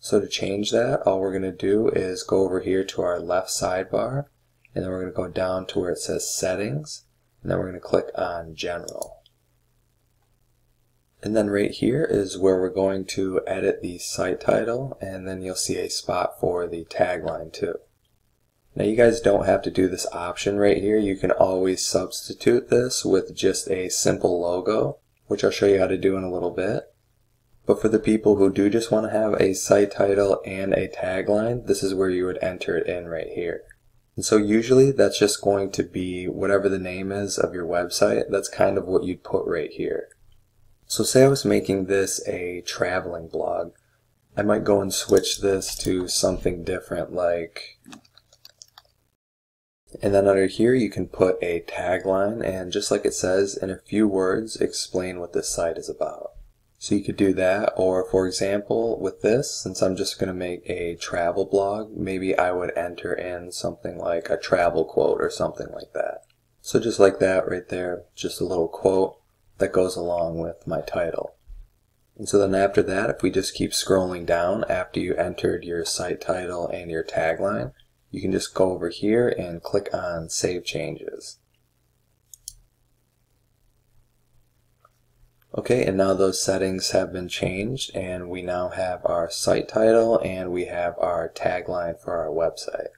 So to change that, all we're going to do is go over here to our left sidebar, and then we're going to go down to where it says Settings, and then we're going to click on General. And then right here is where we're going to edit the site title, and then you'll see a spot for the tagline too. Now you guys don't have to do this option right here. You can always substitute this with just a simple logo, which I'll show you how to do in a little bit. But for the people who do just want to have a site title and a tagline, this is where you would enter it in right here. And so usually that's just going to be whatever the name is of your website. That's kind of what you'd put right here. So say I was making this a traveling blog. I might go and switch this to something different like and then under here you can put a tagline and just like it says in a few words explain what this site is about. So you could do that or for example with this since I'm just going to make a travel blog maybe I would enter in something like a travel quote or something like that. So just like that right there just a little quote that goes along with my title. And so then after that, if we just keep scrolling down after you entered your site title and your tagline, you can just go over here and click on Save Changes. Okay, and now those settings have been changed and we now have our site title and we have our tagline for our website.